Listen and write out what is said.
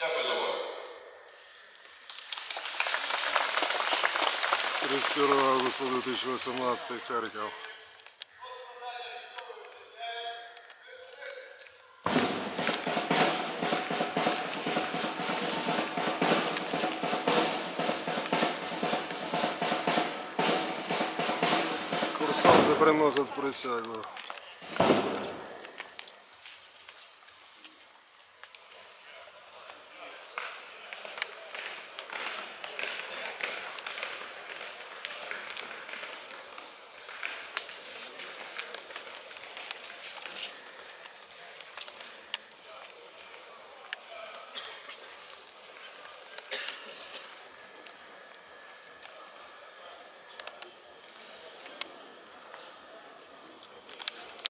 Дякую за увагу. 31 августа 2018 Харьков. Курсанты приносят присягу.